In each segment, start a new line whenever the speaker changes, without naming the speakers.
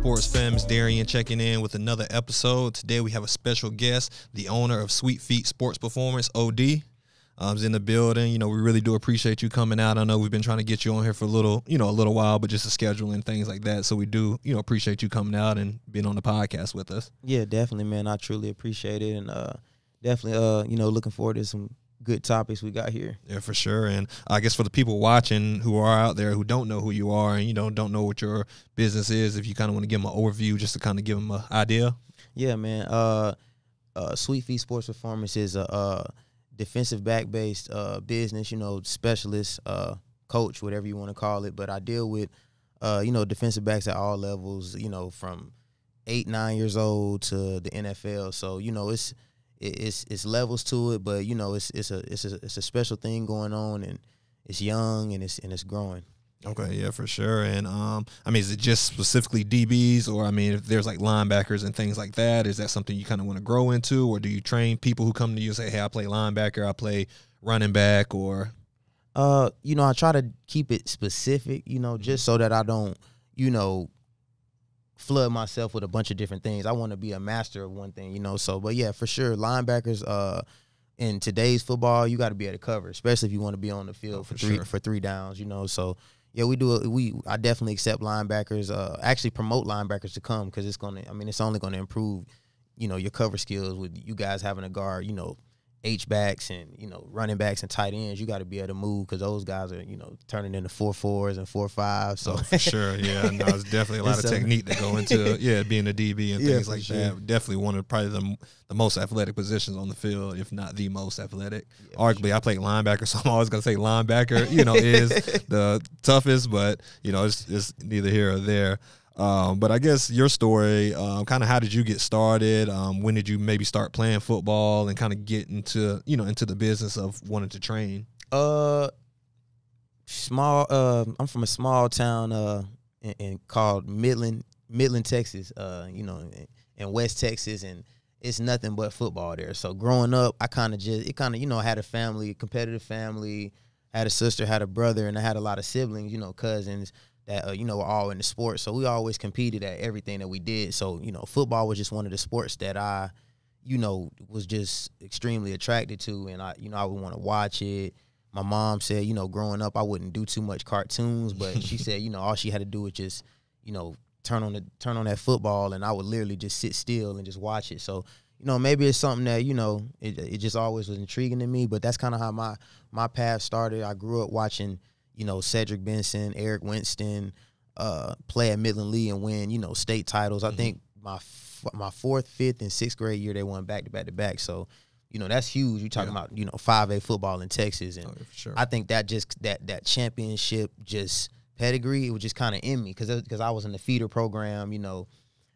Sports Fam? Darian checking in with another episode. Today we have a special guest, the owner of Sweet Feet Sports Performance, OD. Um, is in the building. You know, we really do appreciate you coming out. I know we've been trying to get you on here for a little, you know, a little while, but just the schedule and things like that. So we do, you know, appreciate you coming out and being on the podcast with us.
Yeah, definitely, man. I truly appreciate it, and uh, definitely, uh, you know, looking forward to some good topics we got here.
Yeah, for sure. And I guess for the people watching who are out there who don't know who you are and you know don't know what your business is, if you kind of want to give them an overview, just to kind of give them an idea.
Yeah, man. Uh, uh, Sweet Feet Sports Performance is a, uh defensive back based uh, business. You know, specialist, uh, coach, whatever you want to call it. But I deal with, uh, you know, defensive backs at all levels. You know, from eight, nine years old to the NFL. So you know, it's it's it's levels to it, but you know it's it's a it's a it's a special thing going on, and it's young and it's and it's growing.
Okay, yeah, for sure. And um, I mean, is it just specifically DBs, or I mean, if there's like linebackers and things like that, is that something you kind of want to grow into, or do you train people who come to you and say, "Hey, I play linebacker, I play running back," or?
Uh, you know, I try to keep it specific, you know, just so that I don't, you know, flood myself with a bunch of different things. I want to be a master of one thing, you know. So, but yeah, for sure, linebackers. Uh, in today's football, you got to be able to cover, especially if you want to be on the field oh, for, for, three sure. for three downs, you know. So, yeah, we do. A, we I definitely accept linebackers. Uh, actually promote linebackers to come because it's gonna. I mean, it's only gonna improve, you know, your cover skills with you guys having a guard, you know, H backs and you know running backs and tight ends, you got to be able to move because those guys are you know turning into four fours and four fives. So
oh, for sure, yeah, no, it's definitely a lot of technique that go into yeah being a DB and yeah, things like sure. that. Definitely one of probably the the most athletic positions on the field, if not the most athletic. Yeah, Arguably, sure. I played linebacker, so I'm always gonna say linebacker. You know, is the toughest, but you know it's it's neither here or there. Um, but I guess your story, um, kind of how did you get started? Um, when did you maybe start playing football and kind of get into you know into the business of wanting to train?
Uh, small. Uh, I'm from a small town uh, in called Midland, Midland, Texas. Uh, you know, in, in, West Texas, and it's nothing but football there. So growing up, I kind of just it kind of you know had a family, competitive family. Had a sister, had a brother, and I had a lot of siblings. You know, cousins that uh, you know were all in the sport. So we always competed at everything that we did. So you know, football was just one of the sports that I, you know, was just extremely attracted to, and I, you know, I would want to watch it. My mom said, you know, growing up, I wouldn't do too much cartoons, but she said, you know, all she had to do was just, you know, turn on the turn on that football, and I would literally just sit still and just watch it. So you know, maybe it's something that you know it, it just always was intriguing to me. But that's kind of how my my path started. I grew up watching you know, Cedric Benson, Eric Winston, uh, play at Midland Lee and win, you know, state titles. I mm-hmm. think my f- my fourth, fifth, and sixth grade year they won back to back to back. So, you know, that's huge. You're talking yeah. about you know five A football in Texas, and oh, sure. I think that just that that championship just pedigree it was just kind of in me because because I was in the feeder program, you know,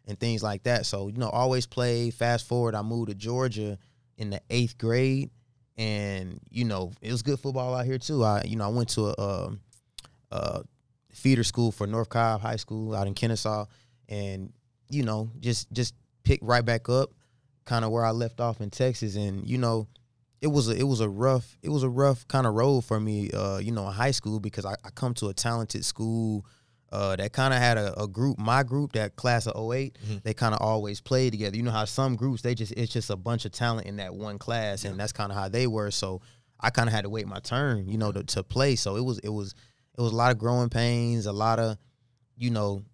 and things like that. So you know, always play. Fast forward, I moved to Georgia in the eighth grade and you know it was good football out here too. I you know I went to a, a, a feeder school for North Cobb High School out in Kennesaw, and you know just just picked right back up, kind of where I left off in Texas, and you know it was a it was a rough it was a rough kind of road for me, uh, you know, in high school because I, I come to a talented school uh, that kind of had a, a, group, my group, that class of 8 mm-hmm. they kind of always played together. You know how some groups they just it's just a bunch of talent in that one class, yeah. and that's kind of how they were. So I kind of had to wait my turn, you know, to, to play. So it was it was it was a lot of growing pains, a lot of, you know,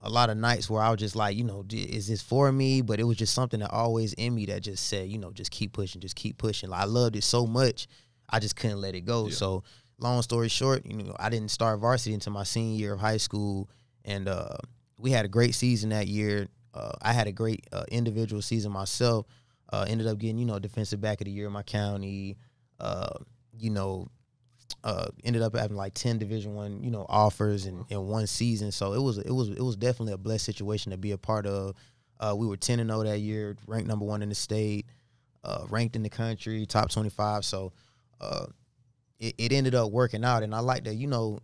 a lot of nights where I was just like, you know, is this for me? But it was just something that always in me that just said, you know, just keep pushing, just keep pushing. Like I loved it so much, I just couldn't let it go. Yeah. So long story short, you know, I didn't start varsity until my senior year of high school, and uh, we had a great season that year. Uh, I had a great uh, individual season myself. Uh, ended up getting, you know, defensive back of the year in my county. Uh, you know, uh, ended up having like ten Division One, you know, offers in, in one season. So it was it was it was definitely a blessed situation to be a part of. we were ten and zero that year, ranked number one in the state, ranked in the country, top twenty five. So it, it ended up working out. And I like that, you know,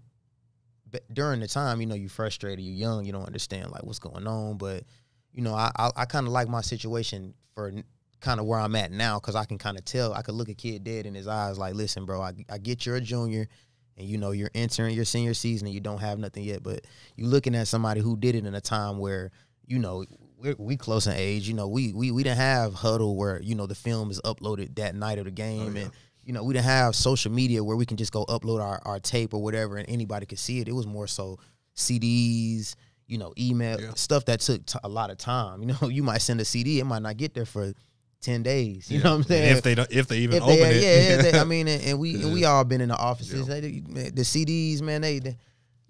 during the time, you know, you're frustrated, you're young, you don't understand like what's going on. But you know, I I, I kind of like my situation for kind of where I'm at now because I can kind of tell. I could look a kid dead in his eyes, like, listen, bro, I I get you're a junior, and you know you're entering your senior season and you don't have nothing yet, but you're looking at somebody who did it in a time where you know we're, we close in age. You know, we we we didn't have Hudl where you know the film is uploaded that night of the game, oh, yeah. and you know we didn't have social media where we can just go upload our, our tape or whatever and anybody could see it. It was more so CDs, you know, email yeah. stuff that took t- a lot of time. You know, you might send a CD, it might not get there for ten days. You yeah. know what I'm saying?
If they don't, if they even if open they, it,
yeah. they, I mean, and, and we and we all been in the offices. They, the CDs, man, they, they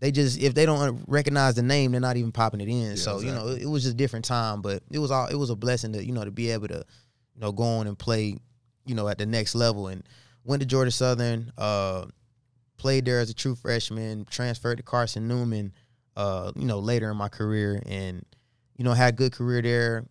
they just if they don't recognize the name, they're not even popping it in. Yeah, so exactly. you know, it, it, was just different time, but it was all it was a blessing to you know to be able to you know go on and play you know at the next level and went to Georgia Southern, uh, played there as a true freshman, transferred to Carson Newman, uh, you know later in my career, and you know had a good career there.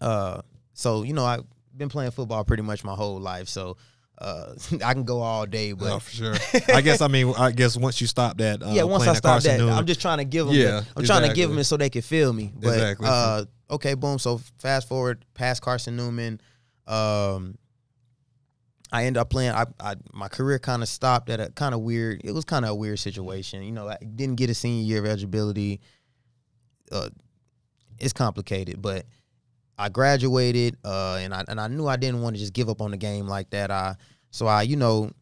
Uh, so you know I've been playing football pretty much my whole life, so uh, I can go all day, but
for sure. I guess I mean I guess once you stop that, uh,
yeah. Once I stop that, Newman, I'm just trying to give them. Yeah, the, I'm exactly. trying to give them it so they can feel me. But exactly. uh, okay, boom. So fast forward past Carson Newman, um, I end up playing. I, I my career kind of stopped at a kind of weird. It was kind of a weird situation. You know, I didn't get a senior year of eligibility. Uh, it's complicated, but I graduated, uh, and I and I knew I didn't want to just give up on the game like that. I so I, you know,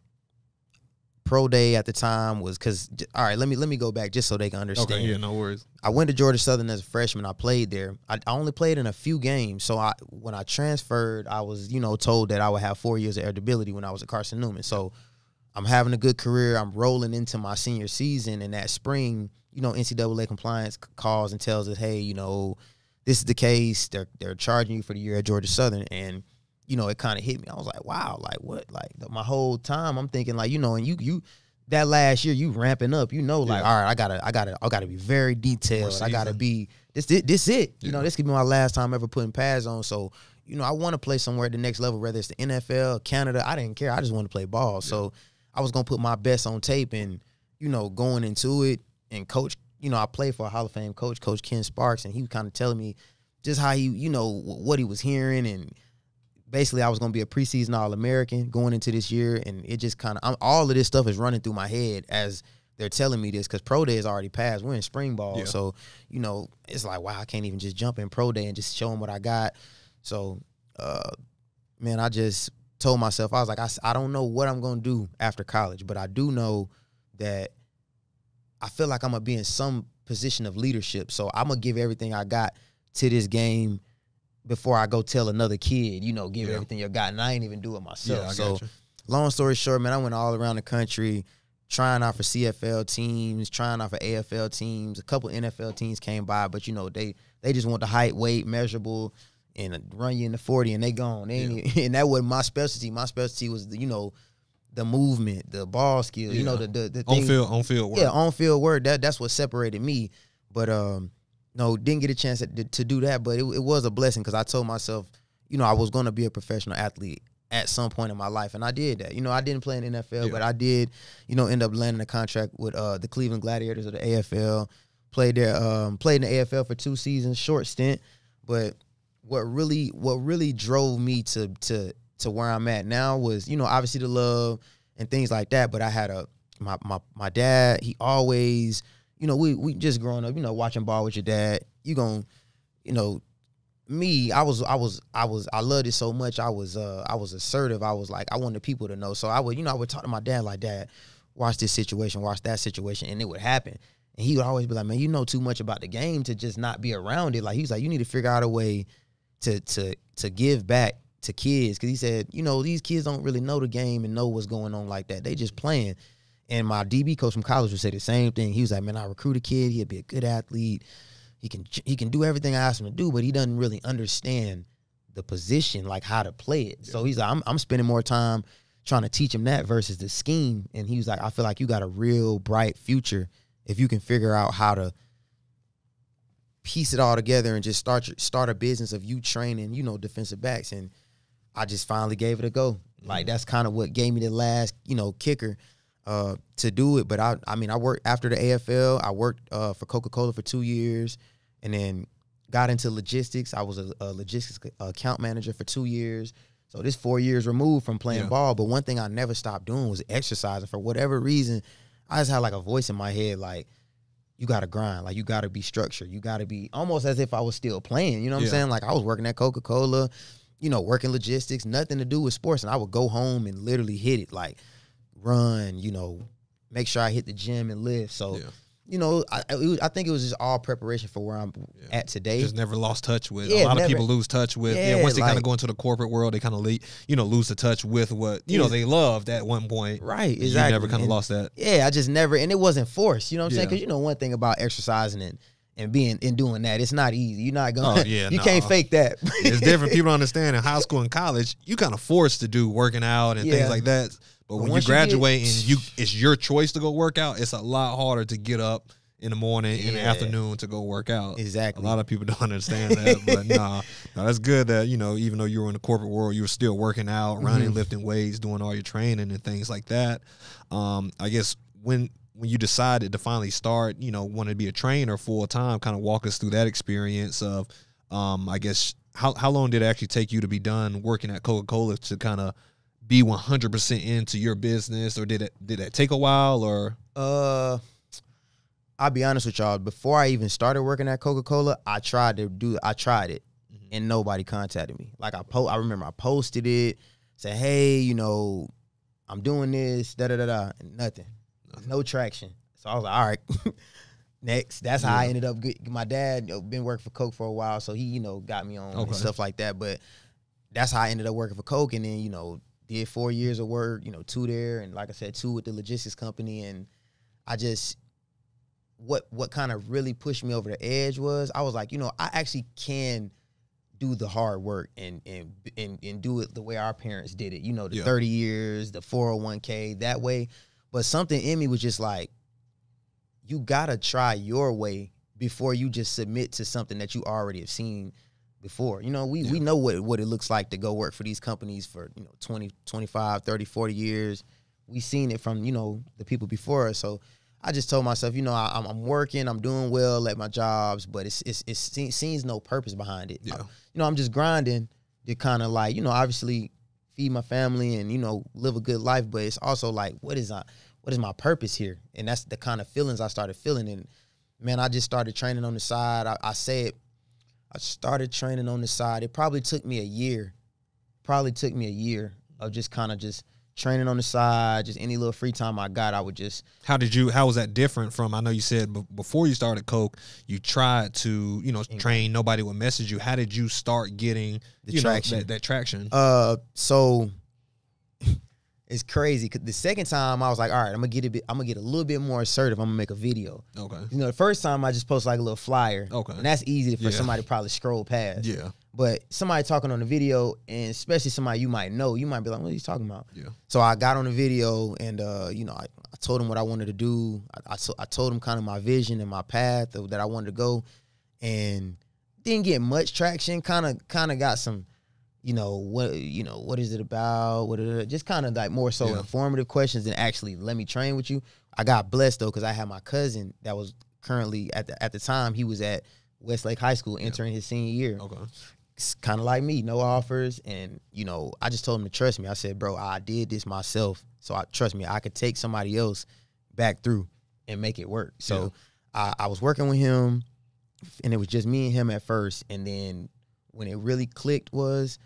pro day at the time was because all right. Let me let me go back just so they can understand.
Okay, yeah, no worries.
I went to Georgia Southern as a freshman. I played there. I, I only played in a few games. So I when I transferred, I was you know told that I would have four years of eligibility when I was at Carson Newman. So I'm having a good career. I'm rolling into my senior season, and that spring, you know, NCAA compliance calls and tells us, hey, you know this is the case. They're they're charging you for the year at Georgia Southern, and you know it kind of hit me. I was like, wow, like what? Like my whole time, I'm thinking like you know, and you you that last year you ramping up. You know, like yeah. all right, I gotta I gotta I gotta be very detailed. I gotta be this this, this it. Yeah. You know, this could be my last time ever putting pads on. So you know, I want to play somewhere at the next level, whether it's the NFL, Canada. I didn't care. I just want to play ball. Yeah. So I was gonna put my best on tape, and you know, going into it, and coach you know, I played for a Hall of Fame coach, Coach Ken Sparks, and he was kind of telling me just how he, you know, what he was hearing, and basically I was going to be a preseason All American going into this year, and it just kind of all of this stuff is running through my head as they're telling me this because pro day is already passed. We're in spring ball, yeah. so you know it's like wow, I can't even just jump in pro day and just show them what I got. So, uh, man, I just told myself I was like, I, I don't know what I'm gonna do after college, but I do know that I feel like I'm gonna be in some position of leadership. So I'm gonna give everything I got to this game before I go tell another kid, you know, give yeah. everything you got. And I ain't even do it myself. Yeah, so long story short, man, I went all around the country trying out for CFL teams, trying out for AFL teams. A couple NFL teams came by, but you know, they they just want the height, weight, measurable, and run you in the 40 and they gone. They yeah. and that wasn't my specialty. My specialty was, you know, the movement, the ball skills, yeah. you know, the the, the
on field on field work.
Yeah, on field work. That that's what separated me. But um, no, didn't get a chance to, to do that. But it, it was a blessing because I told myself, you know, I was going to be a professional athlete at some point in my life, and I did that. You know, I didn't play in NFL, yeah. but I did, you know, end up landing a contract with uh, the Cleveland Gladiators of the AFL. Played there, um, played in the AFL for two seasons, short stint. But what really, what really drove me to to to where I'm at now was, you know, obviously the love and things like that. But I had a my my my dad. He always, you know, we we just growing up, you know, watching ball with your dad. You going you know, me, I was I was I was I loved it so much. I was uh I was assertive. I was like I wanted people to know. So I would, you know, I would talk to my dad like, Dad, watch this situation, watch that situation, and it would happen. And he would always be like, Man, you know too much about the game to just not be around it. Like he's like, you need to figure out a way to to to give back to kids because he said, you know, these kids don't really know the game and know what's going on like that. They just playing. And my DB coach from college would say the same thing. He was like, man, I recruit a kid. He'll be a good athlete. He can he can do everything I ask him to do, but he doesn't really understand the position, like how to play it. Yeah. So he's like, I'm, I'm spending more time trying to teach him that versus the scheme. And he was like, I feel like you got a real bright future if you can figure out how to – piece it all together and just start start a business of you training, you know, defensive backs. And I just finally gave it a go. Mm-hmm. Like that's kind of what gave me the last, you know, kicker uh, to do it. But I, I mean, I worked after the AFL. I worked uh, for Coca Cola for two years, and then got into logistics. I was a, a logistics account manager for two years. So this four years removed from playing yeah. ball. But one thing I never stopped doing was exercising. For whatever reason, I just had like a voice in my head, like, you gotta grind. Like you gotta be structured. You gotta be almost as if I was still playing. You know what yeah. I'm saying? Like I was working at Coca Cola, you know, working logistics, nothing to do with sports, and I would go home and literally hit it, like run. You know, make sure I hit the gym and lift. So. Yeah you know, I, was, I think it was just all preparation for where I'm yeah. at today.
Just never lost touch with. Yeah, a lot never, of people lose touch with. Yeah, yeah once they like, kind of go into the corporate world, they kind of you know lose the touch with what you know they loved at one point.
Right, exactly.
You never kind of lost that.
Yeah, I just never, and it wasn't forced. You know what I'm saying? Because you know one thing about exercising and and being and doing that, it's not easy. You're not gonna. Oh, yeah, you can't fake that.
it's different. People understand in high school and college, you kind of forced to do working out and things like that. But when you graduate you get, and you, it's your choice to go work out. It's a lot harder to get up in the morning, yeah. in the afternoon to go work out.
Exactly.
A lot of people don't understand that, but nah, nah, that's good that you know even though you were in the corporate world, you were still working out, mm-hmm. running, lifting weights, doing all your training and things like that. Um, I guess when when you decided to finally start, you know, want to be a trainer full time, kind of walk us through that experience of, um, I guess how how long did it actually take you to be done working at Coca Cola to kind of be one hundred percent into your business, or did it did it take a while, or
uh I'll be honest with y'all. Before I even started working at Coca Cola, I tried to do. I tried it, mm-hmm. and nobody contacted me. Like I po- I remember I posted it, said, "Hey, you know, I'm doing this." Da da da da. Nothing. No traction. So I was like, "All right." Next, that's yeah. how I ended up. Getting, my dad you know, been working for Coke for a while, so he you know got me on okay. and stuff like that. But that's how I ended up working for Coke, and then you know did four years of work, you know, two there, and like I said, two with the logistics company, and I just what what kind of really pushed me over the edge was I was like, you know, I actually can do the hard work and and and, and do it the way our parents did it. You know, the yeah. 30 years, the 401k, that way. But something in me was just like, you gotta try your way before you just submit to something that you already have seen before. You know, we, yeah. we know what, what it looks like to go work for these companies for, you know, 20, 25, 30, 40 years. we seen it from, you know, the people before us. So I just told myself, you know, I, am working, I'm doing well at my jobs, but it's it's it seems no purpose behind it. Yeah. I, you know, I'm just grinding to kind of like, you know, obviously feed my family and you know live a good life, but it's also like, what is I, what is my purpose here? And that's the kind of feelings I started feeling. And man, I just started training on the side. I, I said, I started training on the side. It probably took me a year. Probably took me a year of just kind of just training on the side, just any little free time I got, I would just.
How did you? How was that different from? I know you said before you started Coke, you tried to you know train. Nobody would message you. How did you start getting the traction? Know, that, that traction.
Uh, so it's crazy. Cause the second time I was like, all right, I'm gonna get a bit, I'm gonna get a little bit more assertive. I'm gonna make a video.
Okay.
You know, the first time I just post like a little flyer.
Okay.
And that's easy for yeah. somebody to probably scroll past.
Yeah.
But somebody talking on the video, and especially somebody you might know, you might be like, "What are you talking about?"
Yeah.
So I got on the video, and uh, you know, I, I told him what I wanted to do. I, I, I told him kind of my vision and my path of, that I wanted to go, and didn't get much traction. Kind of, kind of got some you know what you know what is it about what uh, just kind of like more so yeah. informative questions than actually let me train with you i got blessed though because i had my cousin that was currently at the at the time he was at westlake high school entering yeah. his senior year
okay
it's kind of like me no offers and you know i just told him to trust me i said bro i did this myself so i trust me i could take somebody else back through and make it work so yeah. I, I was working with him and it was just me and him at first and then when it really clicked was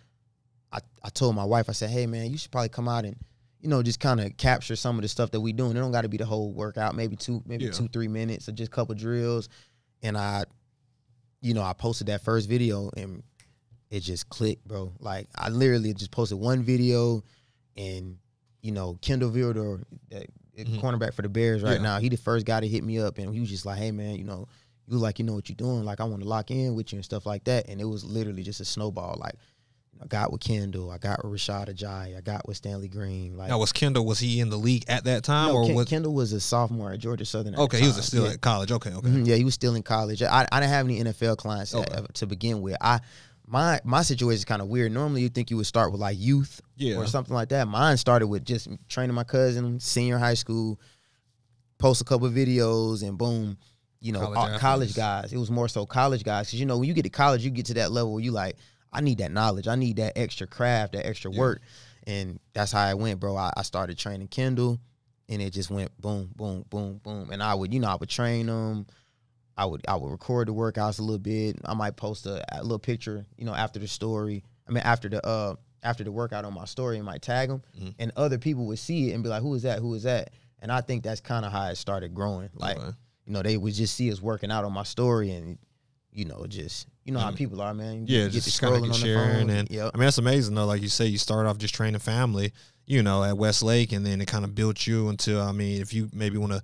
I, I told my wife, I said, hey man, you should probably come out and, you know, just kind of capture some of the stuff that we doing. It don't got to be the whole workout, maybe two, maybe yeah. two, three minutes or just a couple drills. And I, you know, I posted that first video and it just clicked, bro. Like I literally just posted one video and, you know, Kindle Vildor, that mm-hmm. cornerback for the Bears right yeah. now, he the first guy to hit me up and he was just like, hey man, you know, you like you know what you're doing. Like I want to lock in with you and stuff like that. And it was literally just a snowball. Like I got with Kindle. I got with Rashad Ajayi. I got with Stanley Green.
Like now, was Kindle was he in the league at that time, no,
or
Ken, was
Kindle was a sophomore at Georgia Southern?
okay, he was still yeah. at college. Okay, okay. Mm-hmm,
yeah, he was still in college. I, I didn't have any NFL clients okay. at, to begin with. I my my situation is kind of weird. Normally, you think you would start with like youth
yeah.
or something like that. Mine started with just training my cousin, senior high school, post a couple videos, and boom, you know, college, college guys. It was more so college guys because you know when you get to college, you get to that level where you like I need that knowledge. I need that extra craft, that extra yeah. work. And that's how I went, bro. I, I, started training Kindle and it just went boom, boom, boom, boom. And I would, you know, I would train them. I would I would record the workouts a little bit. I might post a, a little picture, you know, after the story. I mean, after the uh after the workout on my story, and might tag them, mm-hmm. and other people would see it and be like, "Who is that? Who is that?" And I think that's kind of how it started growing. Like, okay. you know, they would just see us working out on my story, and you know, just you know how mm. people are, man.
You yeah, just kind of sharing, and yep. I mean that's amazing though. Like you say, you start off just training family, you know, at Westlake, and then it kind of built you into. I mean, if you maybe want to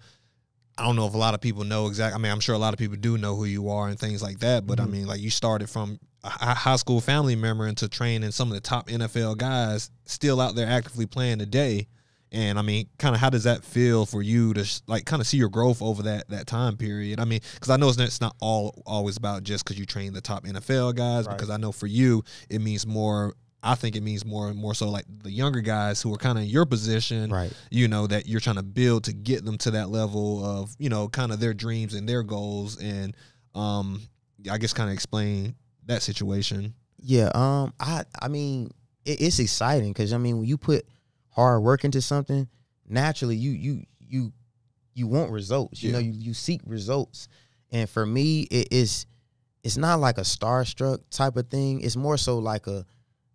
I don't know if a lot of people know exactly. I mean, I'm sure a lot of people do know who you are and things like that. But mm-hmm. I mean, like you started from a high school family member into training some of the top NFL guys still out there actively playing today. And I mean, kind of how does that feel for you to like kind of see your growth over that that time period? I mean, because I know it's not, it's not all always about just because you train the top NFL guys. Right. Because I know for you, it means more I think it means more and more so like the younger guys who are kind of in your position,
right?
You know that you're trying to build to get them to that level of you know kind of their dreams and their goals, and um, I guess kind of explain that situation.
Yeah, um, I I mean it, it's exciting because I mean when you put hard work into something, naturally you you you you want results. You yeah. know you you seek results, and for me it is it's not like a starstruck type of thing. It's more so like a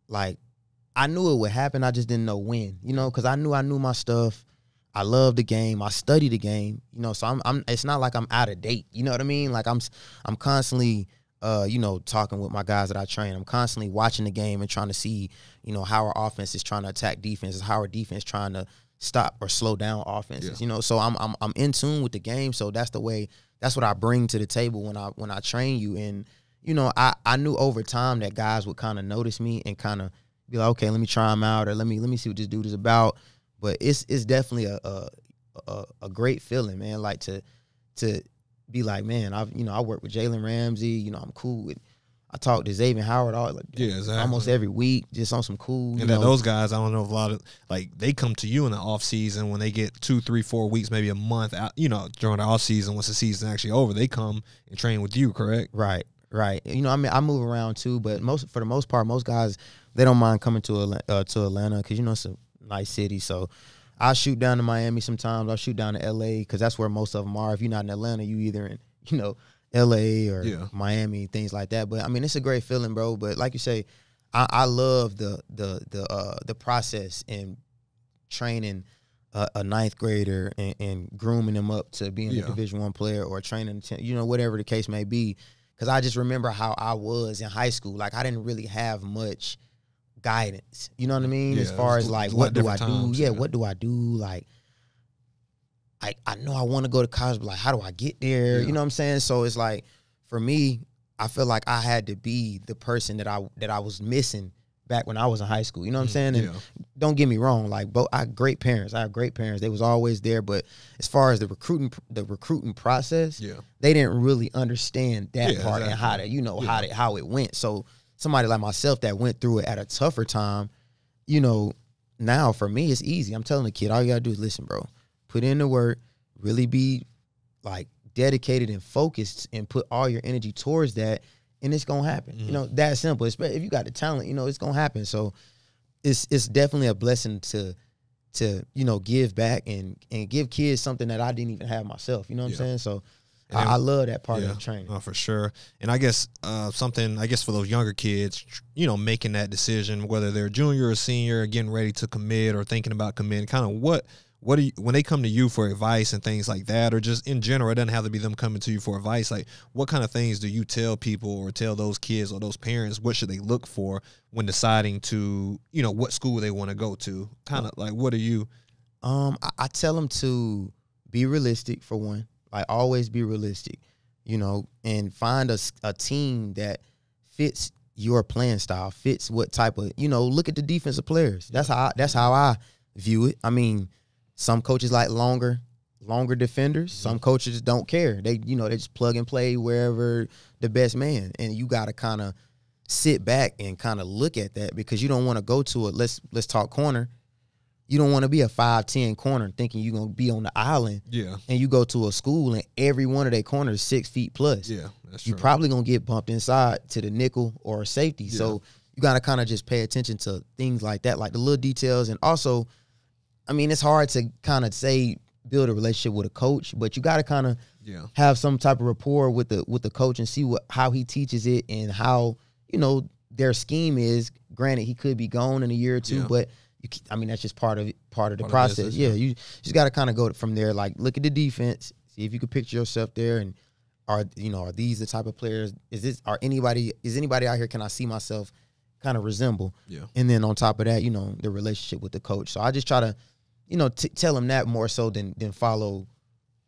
like I knew it would happen. I just didn't know when. You know, because I knew I knew my stuff. I love the game. I study the game. You know, so I'm. I'm. It's not like I'm out of date. You know what I mean? Like I'm. I'm constantly. Uh, you know, talking with my guys that I train. I'm constantly watching the game and trying to see, you know, how our offense is trying to attack defenses, how our defense trying to stop or slow down offenses. Yeah. You know, so I'm, I'm I'm in tune with the game. So that's the way. That's what I bring to the table when I when I train you. And you know, I, I knew over time that guys would kind of notice me and kind of be like, okay, let me try him out or let me let me see what this dude is about. But it's it's definitely a a, a, a great feeling, man. Like to to be like, man, I've you know I work with Jalen Ramsey. You know, I'm cool with. I talk to Xavier Howard all like yeah, exactly. almost every week, just on some cool.
And then those guys, I don't know if a lot of like they come to you in the off season when they get two, three, four weeks, maybe a month out. You know, during the off season, once the season actually over, they come and train with you, correct?
Right. Right. You know, I mean, I move around too, but most for the most part, most guys they don't mind coming to uh, to Atlanta because you know it's a nice city. So I shoot down to Miami sometimes. I'll shoot down to L.A. because that's where most of them are. If you're not in Atlanta, you either in you know L.A. or yeah. Miami, things like that. But I mean, it's a great feeling, bro. But like you say, I, I love the the the uh, the process and training. A, a ninth grader and, and, grooming them up to being yeah. a Division One player, or training, you know, whatever the case may be Cause I just remember how I was in high school. Like I didn't really have much guidance. You know what I mean? Yeah, as far as like what do I times, do? Yeah, yeah, what do I do? Like I I know I want to go to college, but like how do I get there? Yeah. You know what I'm saying? So it's like for me, I feel like I had to be the person that I that I was missing back when I was in high school. You know what I'm mm, saying? And don't get me wrong, like both I great parents. I have great parents. They was always there, but as far as the recruiting the recruiting process,
yeah.
they didn't really understand that part exactly. and how to, you know, how to, how it went. So somebody like myself that went through it at a tougher time, you know, now for me it's easy. I'm telling the kid, all you gotta do is listen, bro. Put in the work, really be like dedicated and focused and put all your energy towards that and it's gonna happen. Mm-hmm. You know, that simple. Especially If you got the talent, you know, it's gonna happen. So it's it's definitely a blessing to to you know give back and and give kids something that I didn't even have myself. You know what yeah. I'm saying? So I, I, love that part yeah, of the training.
Oh, for sure. And I guess uh, something I guess for those younger kids, you know, making that decision whether they're junior or senior, getting ready to commit or thinking about committing, kind of what what do you when they come to you for advice and things like that or just in general it doesn't have to be them coming to you for advice like what kind of things do you tell people or tell those kids or those parents what should they look for when deciding to you know what school they want to go to kind of like what are you
um I, I tell them to be realistic for one like always be realistic you know and find a, a team that fits your playing style fits what type of you know look at the defensive players that's how I, that's how i view it i mean some coaches like longer, longer defenders. Mm-hmm. Some coaches don't care. They, you know, they just plug and play wherever the best man. And you got to kind of sit back and kind of look at that because you don't want to go to it. Let's let's talk corner. You don't want to be a five ten corner thinking you're gonna be on the island.
Yeah.
And you go to a school and every one of their corners six feet plus.
Yeah,
that's You're probably gonna get bumped inside to the nickel or safety. Yeah. So you got to kind of just pay attention to things like that, like the little details, and also, I mean, it's hard to kind of say build a relationship with a coach, but you got to kind of
yeah.
have some type of rapport with the with the coach and see what how he teaches it and how you know their scheme is. Granted, he could be gone in a year or two, yeah. but you, I mean that's just part of part of the part process. Of yeah, you just got to kind of go from there. Like look at the defense, see if you can picture yourself there, and are you know are these the type of players? Is this are anybody is anybody out here? Can I see myself kind of resemble?
Yeah.
And then on top of that, you know the relationship with the coach. So I just try to, you know, t- tell him that more so than than follow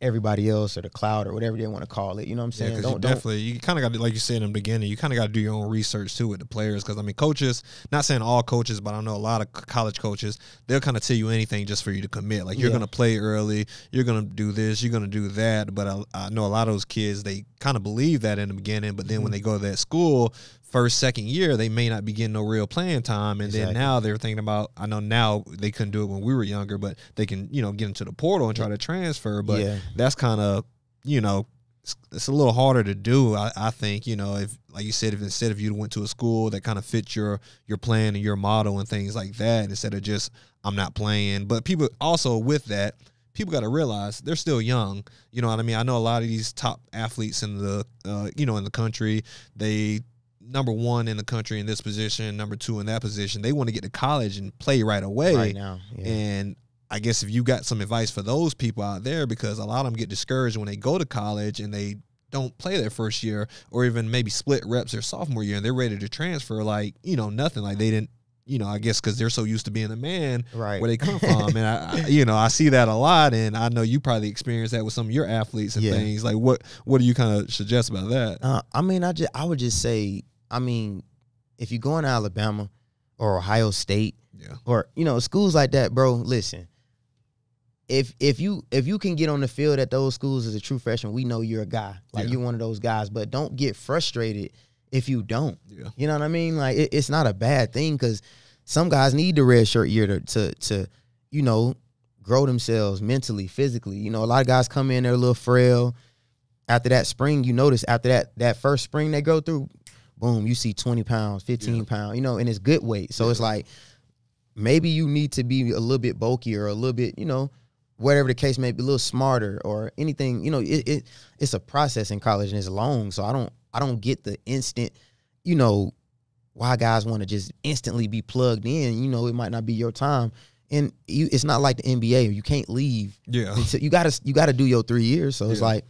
everybody else or the cloud or whatever they want to call it. You know what I'm saying?
Yeah, don't, you definitely you kind of got to like you said in the beginning. You kind of got to do your own research too with the players because I mean coaches. Not saying all coaches, but I know a lot of college coaches. They'll kind of tell you anything just for you to commit. Like you're yeah. gonna play early. You're gonna do this. You're gonna do that. But I, I know a lot of those kids they kind of believe that in the beginning, but then mm-hmm. when they go to that school, first second year they may not be getting no real playing time and exactly. then now they're thinking about i know now they couldn't do it when we were younger but they can you know get into the portal and try to transfer but yeah. that's kind of you know it's, it's, a little harder to do I, I, think you know if like you said if instead of you went to a school that kind of fits your your plan and your model and things like that instead of just i'm not playing but people also with that people got to realize they're still young. You know what I mean? I know a lot of these top athletes in the, uh, you know, in the country. They number one in the country in this position, number two in that position. They want to get to college and play right away.
Right now.
Yeah. And I guess if you got some advice for those people out there, because a lot of them get discouraged when they go to college and they don't play their first year or even maybe split reps their sophomore year and they're ready to transfer like, you know, nothing. Like they didn't you know, I guess because they're so used to being a man,
right?
Where they come from, and I, I, you know, I see that a lot, and I know you probably experienced that with some of your athletes and yeah. things. Like, what what do you kind of suggest about that?
Uh, I mean, I just I would just say I mean, if you go in Alabama or Ohio State,
yeah.
or you know schools like that, bro. Listen, if if you if you can get on the field at those schools as a true freshman, we know you're a guy. Like yeah. you're one of those guys. But don't get frustrated if you don't.
Yeah.
You know what I mean? Like it, it's not a bad thing because some guys need the red shirt year to to to you know grow themselves mentally, physically. You know, a lot of guys come in they're a little frail. After that spring, you notice after that that first spring they go through, boom, you see 20 pounds, 15 yeah. pounds, you know, and it's good weight. So yeah. it's like maybe you need to be a little bit bulkier or a little bit, you know, whatever the case may be, a little smarter or anything. You know, it, it it's a process in college and it's long. So I don't I don't get the instant, you know, why guys want to just instantly be plugged in. You know, it might not be your time. And you, it's not like the NBA. You can't leave.
Yeah.
You gotta you gotta do your three years. So yeah. it's like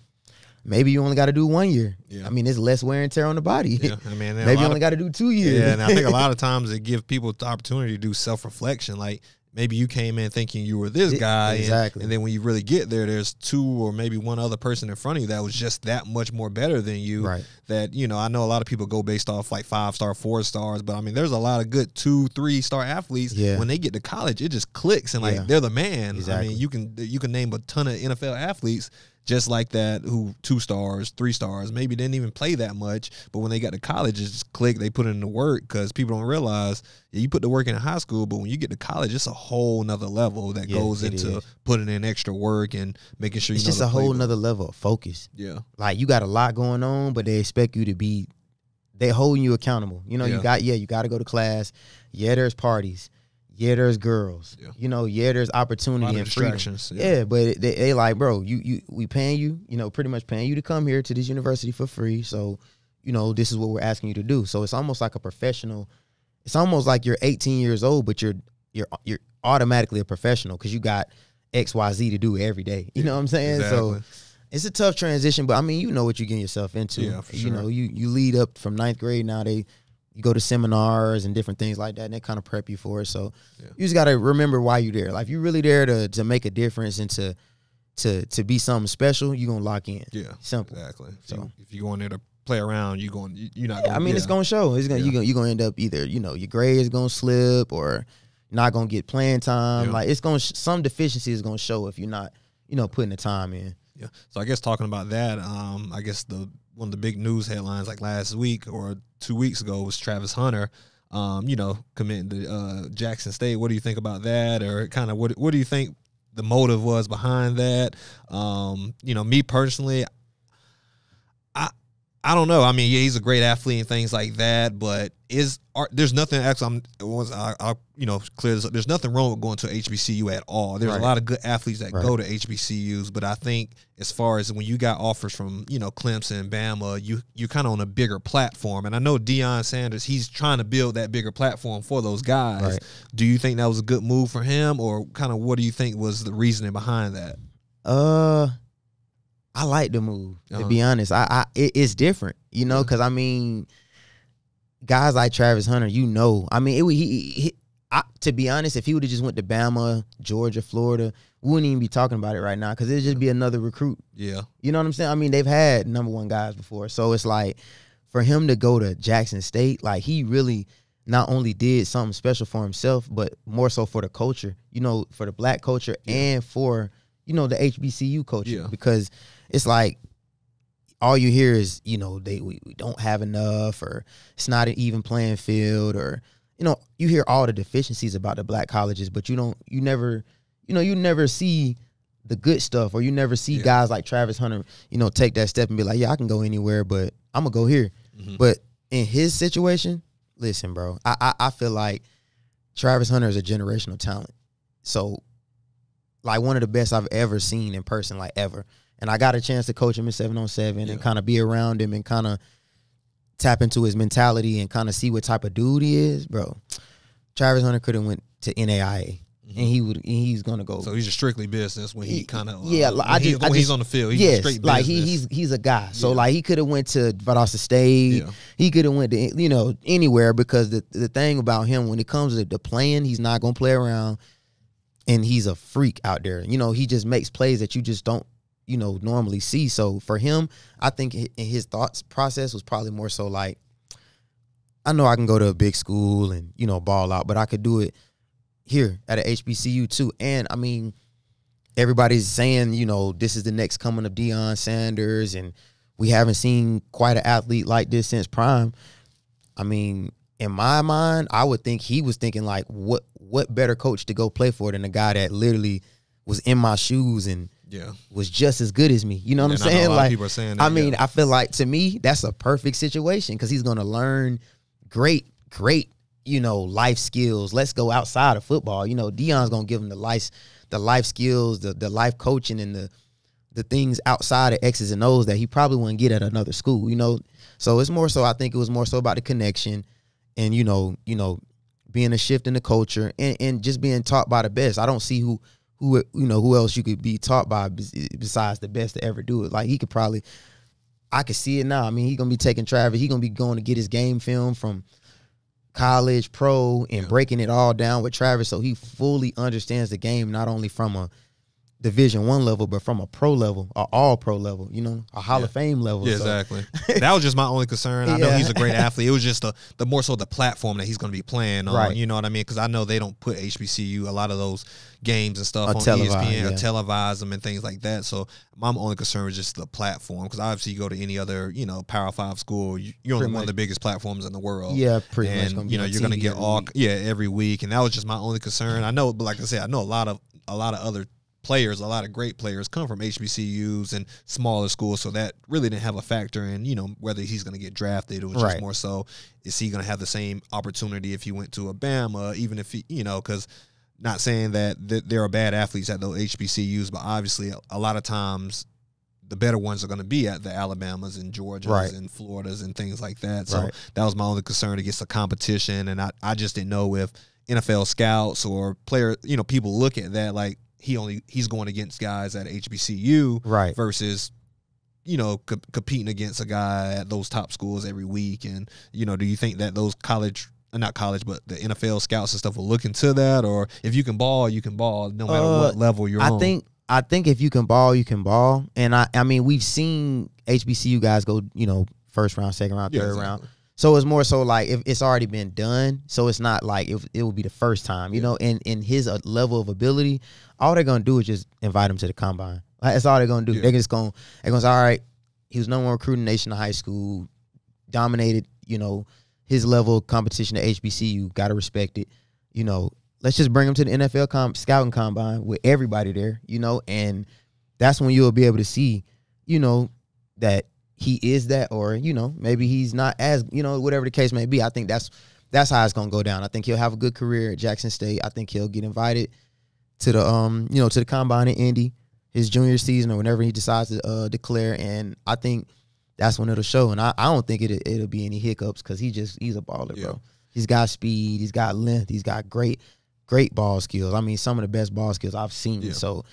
maybe you only got to do one year.
Yeah.
I mean, it's less wear and tear on the body.
Yeah, I mean,
maybe you only got to do two years.
Yeah, and I think a lot of times it gives people the opportunity to do self reflection. Like maybe you came in thinking you were this guy,
exactly,
and, and, then when you really get there, there's two or maybe one other person in front of you that was just that much more better than you.
Right.
That you know, I know a lot of people go based off like five star, four stars, but I mean, there's a lot of good two, three star athletes.
Yeah.
When they get to college, it just clicks and like yeah. they're the man.
Exactly.
I mean, you can you can name a ton of NFL athletes just like that who two stars, three stars, maybe didn't even play that much, but when they got to college, it's just click. They put in the work because people don't realize yeah, you put the work in high school, but when you get to college, it's a whole nother level that yeah, goes into is. putting in extra work and making sure you.
It's just a whole nother level of focus.
Yeah,
like you got a lot going on, but they expect you to be. They holding you accountable. You know, yeah. you got yeah, you got to go to class. Yeah, there's parties yeah, there's girls.
Yeah.
You know, yeah, there's opportunity and freedom.
Yeah.
yeah, but they, they like, bro, you you we paying you, you know, pretty much paying you to come here to this university for free. So, you know, this is what we're asking you to do. So it's almost like a professional. It's almost like you're 18 years old, but you're you're you're automatically a professional because you got X Y Z to do every day. You know what I'm saying?
Exactly.
So it's a tough transition, but I mean, you know what you're getting yourself into.
Yeah, for
sure. You know, you you lead up from ninth grade. Now they you go to seminars and different things like that, and they kind of prep you for it. So yeah. you just got to remember why you're there. Like you're really there to to make a difference and to to to be something special. You're gonna lock in.
Yeah,
simple.
Exactly. So if you go in there to play around, you going you're not. Gonna,
I mean,
yeah.
it's gonna show. It's gonna yeah. you gonna you gonna end up either you know your grade is gonna slip or not gonna get playing time. Like it's gonna sh- some deficiency is gonna show if you're not you know putting the time in.
Yeah. So I guess talking about that, um, I guess the one of the big news headlines like last week or two weeks ago was Travis Hunter. Um, you know, committing to uh, Jackson State. What do you think about that, or kind of what what do you think the motive was behind that? Um, you know, me personally, I don't know. I mean, yeah, he's a great athlete and things like that, but is are, there's nothing actually I'm was I, I you know clear this up. There's nothing wrong with going to HBCU at all. There's right. a lot of good athletes that right. go to HBCUs, but I think as far as when you got offers from you know Clemson, Bama, you you're kind of on a bigger platform. And I know Deion Sanders, he's trying to build that bigger platform for those guys. Right. Do you think that was a good move for him, or kind of what do you think was the reasoning behind that?
Uh, I like the move. Uh-huh. To be honest, I, I it, it's different, you know, because I mean, guys like Travis Hunter, you know, I mean, it he, he I, to be honest, if he would have just went to Bama, Georgia, Florida, we wouldn't even be talking about it right now because it'd just be another recruit.
Yeah,
you know what I'm saying. I mean, they've had number one guys before, so it's like for him to go to Jackson State, like he really not only did something special for himself, but more so for the culture, you know, for the black culture yeah. and for you know the HBCU culture yeah. because it's like all you hear is you know they we, we don't have enough or it's not an even playing field or you know you hear all the deficiencies about the black colleges but you don't you never you know you never see the good stuff or you never see yeah. guys like Travis Hunter you know take that step and be like yeah I can go anywhere but I'm gonna go here mm-hmm. but in his situation listen bro I, I I feel like Travis Hunter is a generational talent so like one of the best I've ever seen in person like ever and I got a chance to coach him in seven on seven and kind of be around him and kind of tap into his mentality and kind of see what type of dude he is, bro. Travis Hunter could have went to NAIA. Mm-hmm. And he would. he's gonna go.
So he's a strictly business when he, he kind of. Uh,
yeah,
like, I just, I just, he's on the field. He's
yes, like he, he's he's a guy. So yeah. like he could have went to Valdosta State. Yeah. He could have went to you know anywhere because the the thing about him when it comes to the playing, he's not gonna play around, and he's a freak out there. You know, he just makes plays that you just don't you know normally see. So for him, I think his thoughts process was probably more so like, I know I can go to a big school and you know ball out, but I could do it here at a HBCU too. And I mean, everybody's saying you know this is the next coming of Deion Sanders, and we haven't seen quite an athlete like this since prime. I mean, in my mind, I would think he was thinking like, what what better coach to go play for than a guy that literally was in my shoes and
yeah
was just as good as me. You know what and I'm saying? like people are saying that, I mean, yeah. I feel like to me that's a perfect situation because he's going to learn great, great, you know, life skills. Let's go outside of football. You know, Deion's going to give him the life, the life skills, the the life coaching, and the the things outside of X's and O's that he probably wouldn't get at another school. You know, so it's more so. I think it was more so about the connection, and you know, you know, being a shift in the culture and, and just being taught by the best. I don't see who who you know who else you could be taught by besides the best to ever do it. Like he could probably, I could see it now. I mean, he gonna be taking Travis. He gonna be going to get his game film from college, pro, and breaking it all down with Travis, so he fully understands the game not only from a division one level, but from a pro level, a all pro level, you know, a Hall yeah. of Fame level.
Yeah, so. exactly. that was just my only concern. I yeah. know he's a great athlete. It was just the the more so the platform that he's going to be playing on. Right. You know what I mean? Because I know they don't put HBCU a lot of those games and stuff on ESPN yeah. or televise them and things like that. So my only concern was just the platform because obviously you go to any other you know Power Five school, you, are on one of the biggest platforms in the world.
Yeah, pretty
and,
much.
You know you're going to get all week. yeah every week, and that was just my only concern. I know, but like I said, I know a lot of a lot of other players, a lot of great players come from HBCUs and smaller schools, so that really didn't have a factor in you know whether he's going to get drafted. It was right. just more so is he going to have the same opportunity if he went to Alabama, even if he you know because not saying that, that there are bad athletes at those HBCUs, but obviously a, a lot of times the better ones are going to be at the Alabamas and Georgias right. and Floridas and things like that. So right. that was my only concern against the competition, and I, I just didn't know if NFL scouts or player, you know, people look at that like he only he's going against guys at HBCU,
right?
Versus you know co- competing against a guy at those top schools every week, and you know, do you think that those college uh, not college, but the NFL scouts and stuff will look into that, or if you can ball, you can ball, no matter uh, what level you're
I
on.
think I think if you can ball, you can ball, and I I mean we've seen HBCU guys go, you know, first round, second round, third yeah, exactly. round. So it's more so like if it's already been done, so it's not like it, it will be the first time, you yeah. know. And in his uh, level of ability, all they're gonna do is just invite him to the combine. Like, that's all they're gonna do. Yeah. They're just gonna they're gonna say, all right, he was number one recruiting nation in high school, dominated, you know, his level of competition at HBCU. Got to respect it, you know. Let's just bring him to the NFL com- scouting combine with everybody there, you know, and that's when you'll be able to see, you know, that he is that, or you know, maybe he's not as you know, whatever the case may be. I think that's that's how it's gonna go down. I think he'll have a good career at Jackson State. I think he'll get invited to the um you know to the combine in Indy his junior season or whenever he decides to uh, declare. And I think that's when it'll show. And I, I don't think it it'll be any hiccups because he just he's a baller, yeah. bro. He's got speed, he's got length, he's got great great ball skills. I mean, some of the best ball skills I've seen. Yeah. So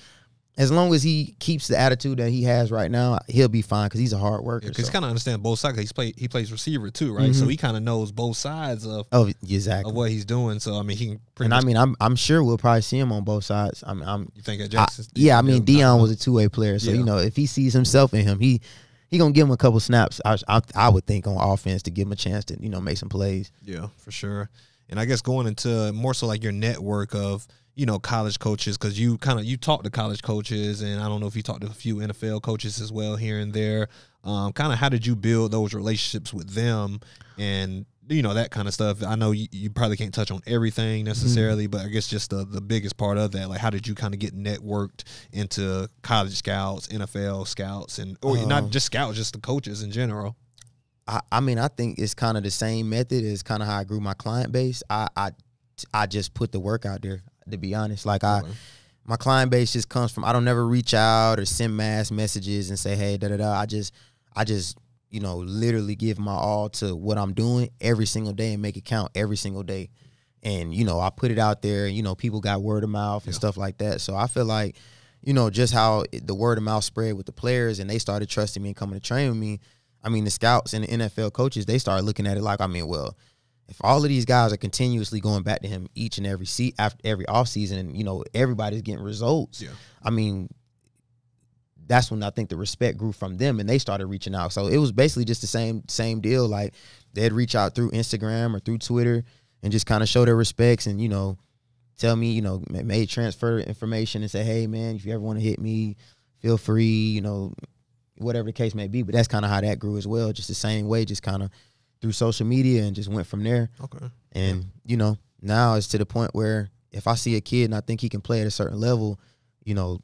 as long as he keeps the attitude that he has right now, he'll be fine because he's a hard worker.
Because yeah,
so.
kind of understand both sides. He's play he plays receiver too, right? Mm-hmm. So he kind of knows both sides of
oh exactly
of what he's doing. So I mean, he can.
and I mean, I'm I'm sure we'll probably see him on both sides. I mean, I'm.
You think at Jackson?
Yeah, I mean, Deion was a two way player, so yeah. you know if he sees himself in him, he he gonna give him a couple snaps. I, I, I would think on offense to give him a chance to you know make some plays.
Yeah, for sure. And I guess going into more so like your network of you know college coaches because you kind of you talk to college coaches and i don't know if you talked to a few nfl coaches as well here and there um, kind of how did you build those relationships with them and you know that kind of stuff i know you, you probably can't touch on everything mm-hmm. necessarily mm-hmm. but i guess just the, the biggest part of that like how did you kind of get networked into college scouts nfl scouts and or um, not just scouts just the coaches in general
I, I mean i think it's kind of the same method as kind of how i grew my client base i i I just put the work out there to be honest. Like I mm-hmm. my client base just comes from I don't never reach out or send mass messages and say, hey, da da da. I just I just, you know, literally give my all to what I'm doing every single day and make it count every single day. And, you know, I put it out there, and, you know, people got word of mouth and yeah. stuff like that. So I feel like, you know, just how the word of mouth spread with the players and they started trusting me and coming to train with me. I mean, the scouts and the NFL coaches, they started looking at it like, I mean, well, if all of these guys are continuously going back to him each and every seat after every offseason and you know everybody's getting results, yeah. I mean, that's when I think the respect grew from them and they started reaching out. So it was basically just the same same deal. Like they'd reach out through Instagram or through Twitter and just kind of show their respects and you know tell me you know may transfer information and say hey man if you ever want to hit me feel free you know whatever the case may be. But that's kind of how that grew as well. Just the same way, just kind of through social media and just went from there.
Okay.
And you know, now it's to the point where if I see a kid and I think he can play at a certain level, you know,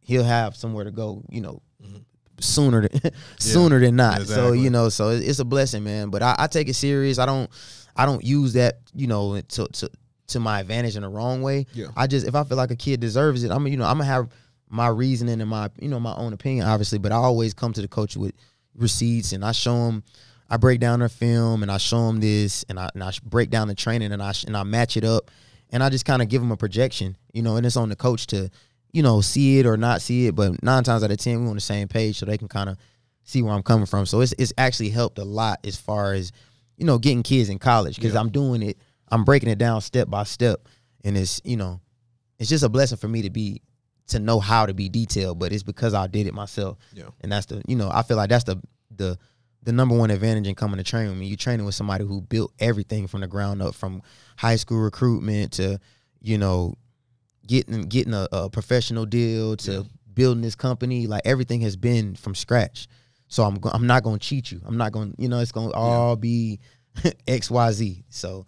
he'll have somewhere to go. You know, mm-hmm. sooner than yeah. sooner than not. Exactly. So you know, so it's a blessing, man. But I, I, take it serious. I don't I don't use that you know to to to my advantage in the wrong way.
Yeah.
I just if I feel like a kid deserves it, I'm you know I'm gonna have my reasoning and my you know my own opinion obviously, but I always come to the coach with receipts and I show him I break down their film and I show them this and I, and I break down the training and I and I match it up and I just kind of give them a projection, you know, and it's on the coach to, you know, see it or not see it. But nine times out of ten, we're on the same page, so they can kind of see where I'm coming from. So it's it's actually helped a lot as far as, you know, getting kids in college because yeah. I'm doing it, I'm breaking it down step by step, and it's you know, it's just a blessing for me to be to know how to be detailed, but it's because I did it myself.
Yeah,
and that's the you know I feel like that's the the the number one advantage in coming to train with me. You're training with somebody who built everything from the ground up, from high school recruitment to, you know, getting getting a, a professional deal to yeah. building this company. Like everything has been from scratch. So I'm I'm not gonna cheat you. I'm not gonna you know it's gonna all be X Y Z. So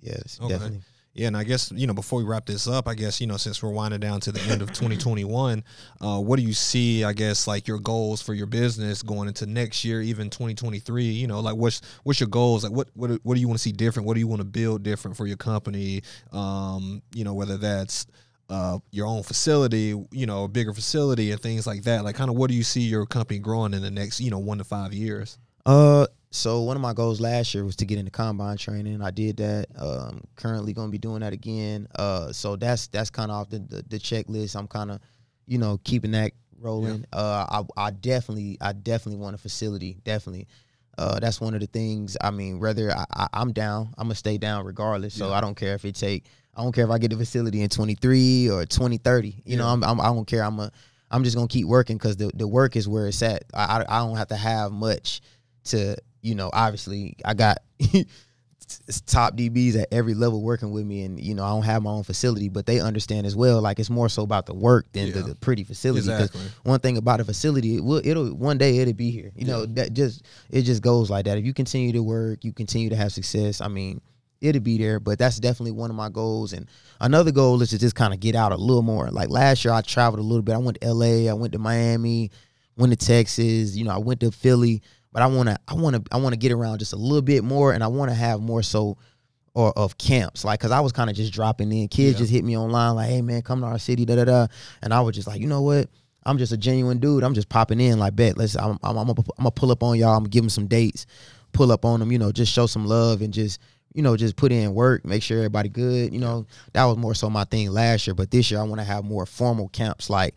yes, okay. definitely.
Yeah, and I guess you know before we wrap this up, I guess you know since we're winding down to the end of 2021, uh, what do you see? I guess like your goals for your business going into next year, even 2023. You know, like what's what's your goals? Like what what what do you want to see different? What do you want to build different for your company? Um, you know, whether that's uh, your own facility, you know, a bigger facility and things like that. Like, kind of, what do you see your company growing in the next, you know, one to five years?
Uh, so one of my goals last year was to get into combine training. I did that. Um, currently going to be doing that again. Uh, so that's that's kind of off the, the, the checklist. I'm kind of, you know, keeping that rolling. Yeah. Uh, I I definitely I definitely want a facility. Definitely. Uh, that's one of the things. I mean, whether I, I, am down, I'm gonna stay down regardless. So yeah. I don't care if it take. I don't care if I get the facility in 23 or 2030. You yeah. know, I'm, I'm I don't care. I'm a I'm just gonna keep working because the the work is where it's at. I I, I don't have to have much to you know, obviously I got top DBs at every level working with me, and you know I don't have my own facility, but they understand as well. Like it's more so about the work than yeah. the, the, pretty facility. Because exactly. one thing about a facility, it will it'll one day it'll be here. You yeah. know that just it just goes like that. If you continue to work, you continue to have success. I mean, it'll be there. But that's definitely one of my goals. And another goal is to just kind of get out a little more. Like last year, I traveled a little bit. I went to L.A. I went to Miami went to Texas. You know, I went to Philly, but I wanna I wanna I wanna get around just a little bit more, and I wanna have more so or of camps, like, cause I was kind of just dropping in. Kids yeah. just hit me online, like, "Hey man, come to our city," da da da, and I was just like, you know what? I'm just a genuine dude. I'm just popping in, like, bet. Let's. I'm. I'm. I'm gonna, I'm gonna pull up on y'all. I'm gonna give them some dates, pull up on them. You know, just show some love and just you know, just put in work, make sure everybody good. You know, that was more so my thing last year. But this year, I want to have more formal camps. Like,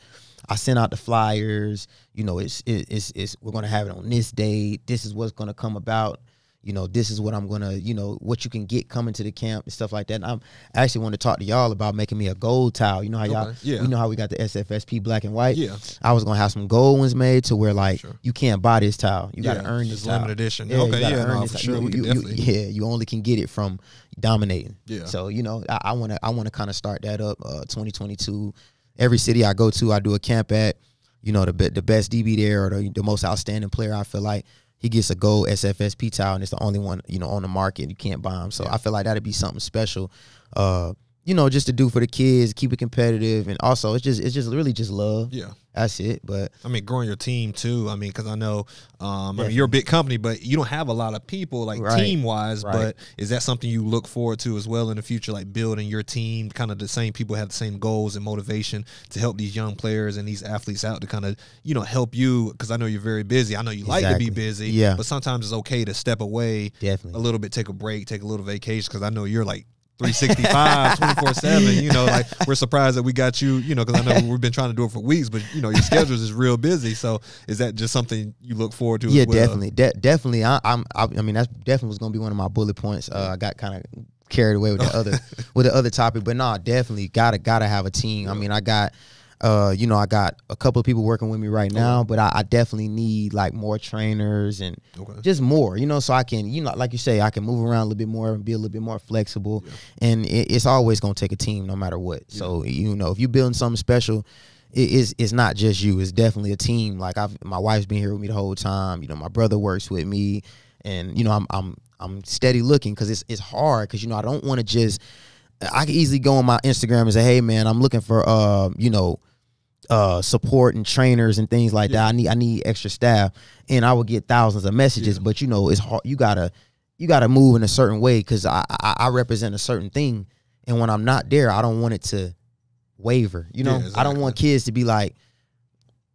I sent out the flyers. You know, it's it's it's we're gonna have it on this date. This is what's gonna come about you know, this is what I'm gonna, you know, what you can get coming to the camp and stuff like that. And I'm I actually want to talk to y'all about making me a gold towel. You know how y'all, okay. yeah. you know how we got the SFSP black and white.
Yeah,
I was gonna have some gold ones made to where like sure. you can't buy this tile. You yeah, gotta earn this
limited edition. Yeah, okay, yeah, no, for sure.
You, you, yeah, you only can get it from dominating. Yeah. So you know, I, I wanna I wanna kind of start that up. Uh, 2022. Every city I go to, I do a camp at. You know, the the best DB there or the, the most outstanding player. I feel like he gets a gold SFSP tile, and it's the only one you know on the market. You can't buy them, so yeah. I feel like that'd be something special. Uh, you know, just to do for the kids, keep it competitive, and also it's just it's just really just love.
Yeah,
that's it. But
I mean, growing your team too. I mean, because I know, um, I mean, you're a big company, but you don't have a lot of people like right. team wise. Right. But is that something you look forward to as well in the future, like building your team? Kind of the same people have the same goals and motivation to help these young players and these athletes out to kind of you know help you because I know you're very busy. I know you exactly. like to be busy.
Yeah,
but sometimes it's okay to step away,
definitely
a little bit, take a break, take a little vacation because I know you're like 365 24 7 you know like we're surprised that we got you you know because i know we've been trying to do it for weeks but you know your schedules is real busy. So is that just something you look forward to
yeah
well?
definitely. De- definitely. I, am I, I, mean that's definitely was gonna be one of my bullet points. Uh, i got kind of carried away with the other with the other topic but no nah, definitely gotta gotta have a team. I mean i got uh, you know, I got a couple of people working with me right now, okay. but I, I, definitely need like more trainers and okay. just more, you know, so I can, you know, like you say, I can move around a little bit more and be a little bit more flexible. Yeah. And it, it's always gonna take a team, no matter what. Yeah. So you know, if you're building something special, it is it's not just you. It's definitely a team. Like I've my wife's been here with me the whole time. You know, my brother works with me, and you know, I'm I'm I'm steady looking because it's it's hard because you know I don't want to just. I can easily go on my Instagram and say, "Hey, man, I'm looking for uh, you know." Uh, support and trainers and things like yeah. that. I need I need extra staff, and I would get thousands of messages. Yeah. But you know, it's hard. You gotta you gotta move in a certain way because I, I, I represent a certain thing, and when I'm not there, I don't want it to waver. You know, yeah, exactly. I don't want kids to be like.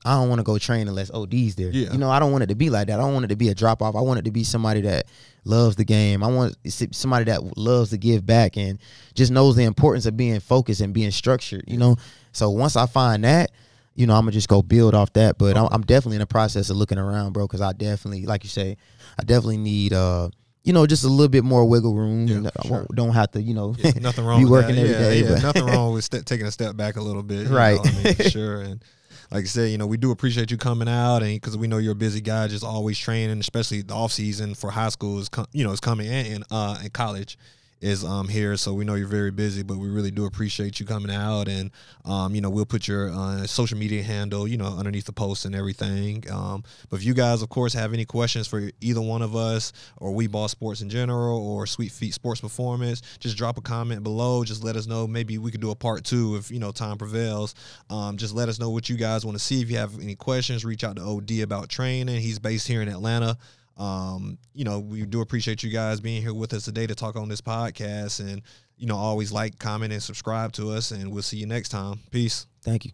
I don't want to go train unless OD's there. Yeah. You know, I don't want it to be like that. I don't want it to be a drop off. I want it to be somebody that loves the game. I want somebody that loves to give back and just knows the importance of being focused and being structured. You know, so once I find that, you know, I'm gonna just go build off that. But I'm, I'm definitely in the process of looking around, bro, because I definitely, like you say, I definitely need, uh, you know, just a little bit more wiggle room. Yeah, I sure. don't have to, you know,
yeah, nothing wrong.
be
with
working
that.
every
yeah,
day,
Yeah, nothing wrong with st- taking a step back a little bit,
right?
Know, I mean, sure, and like I said, you know, we do appreciate you coming out, and because we know you're a busy guy, just always training, especially the off season for high school is, you know, is coming and uh in college is um here. So we know you're very busy, but we really do appreciate you coming out. And um, you know, we'll put your uh, social media handle, you know, underneath the post and everything. Um, but if you guys, of course, have any questions for either one of us or We Ball Sports in general or Sweet Feet Sports Performance, just drop a comment below. Just let us know. Maybe we could do a part two if you know time prevails. Um, just let us know what you guys want to see. If you have any questions, reach out to OD about training. He's based here in Atlanta. Um, you know, we do appreciate you guys being here with us today to talk on this podcast. And, you know, always like, comment, and subscribe to us. And we'll see you next time. Peace.
Thank you.